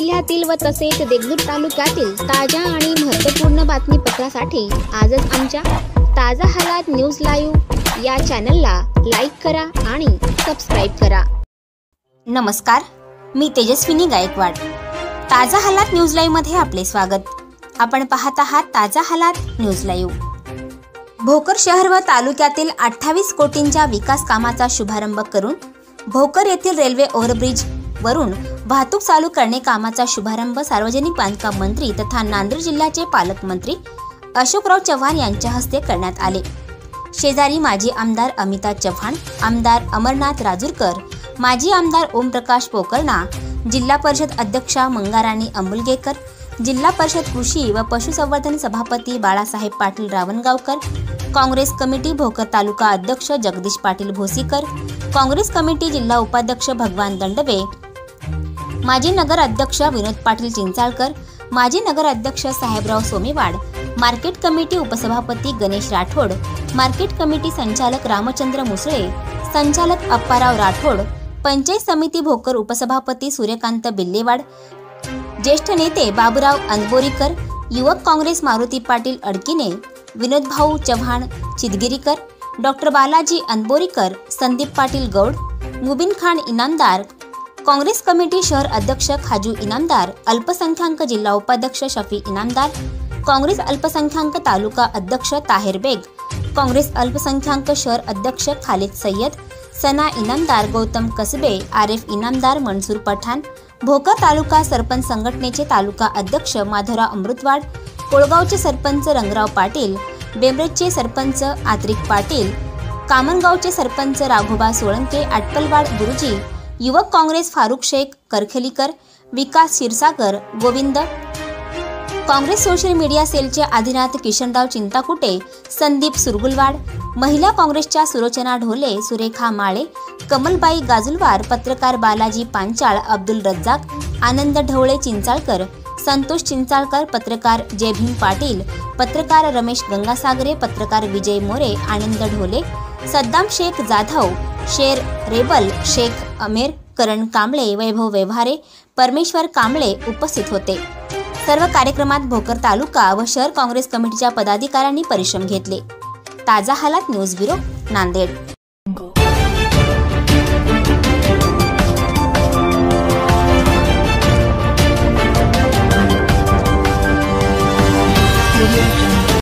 जिल्ह्यातील व तसेच देगलूर तालुक्यातील ताज्या आणि महत्त्वपूर्ण बातमीपत्रासाठी आजच आमच्या ताजा हालात न्यूज लाईव्ह या चॅनलला लाईक करा आणि सबस्क्राईब करा. नमस्कार मी तेजस्विनी गायकवाड. ताजा हालात न्यूज लाईव्हमध्ये आपले स्वागत. आपण पाहत आहात ताजा हालात न्यूज लाईव्ह. भोकर शहर व तालुक्यातील अठ्ठावीस कोटींच्या विकास कामाचा शुभारंभ करून भोकर येथील रेल्वे ओव्हरब्रिज वरून वाहतूक चालू करणे कामाचा शुभारंभ सार्वजनिक बांधकाम मंत्री तथा नांदेड जिल्ह्याचे पालकमंत्री अशोकराव चव्हाण यांच्या हस्ते करण्यात आले. शेजारी माजी आमदार अमिता चव्हाण आमदार अमरनाथ राजूरकर माजी आमदार ओमप्रकाश पोकर्णा जिल्हा परिषद अध्यक्षा मंगाराणी अंबुलगेकर जिल्हा परिषद कृषी व पशुसंवर्धन सभापती बाळासाहेब पाटील रावणगावकर काँग्रेस कमिटी भोकर तालुका अध्यक्ष जगदीश पाटील भोसीकर काँग्रेस कमिटी जिल्हा उपाध्यक्ष भगवान दंडवे माजी नगर अध्यक्ष विनोद पाटील चिंचाळकर माजी नगर अध्यक्ष साहेबराव सोमेवाड मार्केट कमिटी उपसभापती गणेश राठोड मार्केट कमिटी संचालक रामचंद्र मुसळे संचालक अप्पाराव राठोड पंचायत समिती भोकर उपसभापती सूर्यकांत बिल्लेवाड ज्येष्ठ नेते बाबुराव अंदबोरीकर युवक काँग्रेस मारुती पाटील अडकिने विनोदभाऊ चव्हाण चिदगिरीकर डॉक्टर बालाजी अंदबोरीकर संदीप पाटील गौड मुबिन खान इनामदार काँग्रेस कमिटी शहर अध्यक्ष खाजू इनामदार अल्पसंख्याक जिल्हा उपाध्यक्ष शफी इनामदार काँग्रेस अल्पसंख्याक तालुका अध्यक्ष ताहेर बेग काँग्रेस अल्पसंख्याक शहर अध्यक्ष खालिद सय्यद सना इनामदार गौतम कसबे आरिफ इनामदार मनसूर पठाण भोकर तालुका सरपंच संघटनेचे तालुका अध्यक्ष माधवराव अमृतवाड कोळगावचे सरपंच रंगराव पाटील बेमरेजचे सरपंच आत्रिक पाटील कामनगावचे सरपंच राघोबा सोळंके आटपलवाड गुरुजी युवक काँग्रेस फारुख शेख करखेलीकर विकास क्षीरसागर गोविंद. काँग्रेस सोशल मीडिया सेलचे आदिनाथ किशनराव चिंताकुटे संदीप सुरगुलवाड महिला काँग्रेसच्या सुरोचना ढोले सुरेखा माळे कमलबाई गाजुलवार पत्रकार बालाजी पांचाळ अब्दुल रज्जाक आनंद ढवळे चिंचाळकर संतोष चिंचाळकर पत्रकार जय भीम पाटील पत्रकार रमेश गंगासागरे पत्रकार विजय मोरे आनंद ढोले सद्दाम शेख जाधव शेर रेबल शेख अमेर करण कांबळे वैभव व्यवहारे परमेश्वर कांबळे उपस्थित होते. सर्व कार्यक्रमात भोकर तालुका व शहर काँग्रेस कमिटीच्या पदाधिकाऱ्यांनी परिश्रम घेतले. ताजा हालात न्यूज ब्युरो नांदेड.